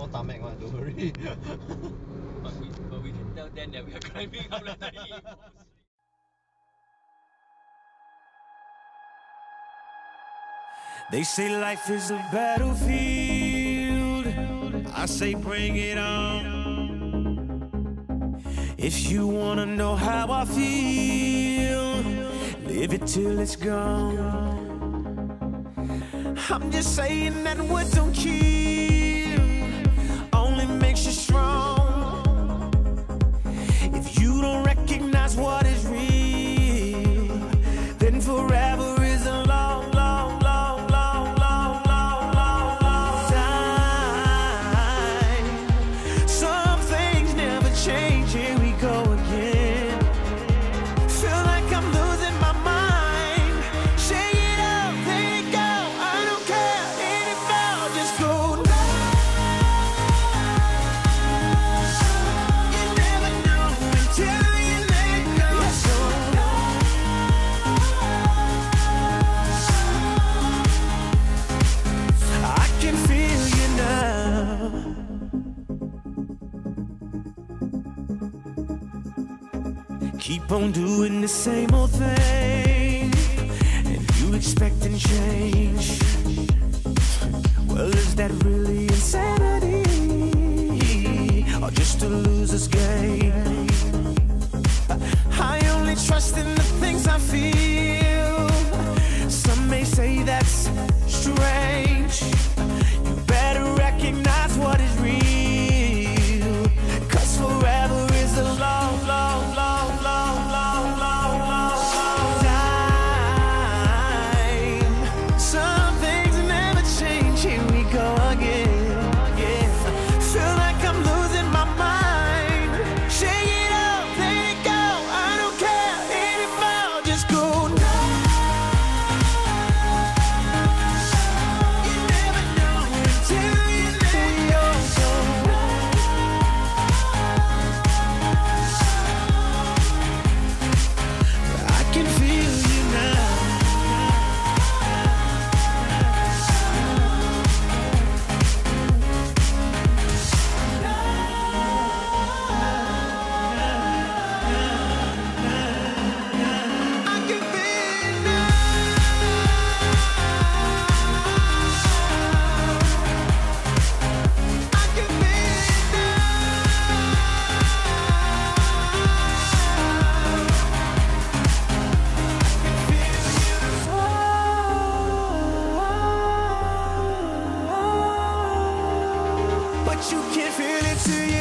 all tarmac one don't worry but we but we can tell them that we are climbing up the 38 They say life is a battlefield. I say bring it on. If you wanna know how I feel, live it till it's gone. I'm just saying that what don't kill Keep on doing the same old thing, and you expecting change. Well, is that really insanity, or just a loser's game? I only trust in the things I feel. Some may say that's strange. Till you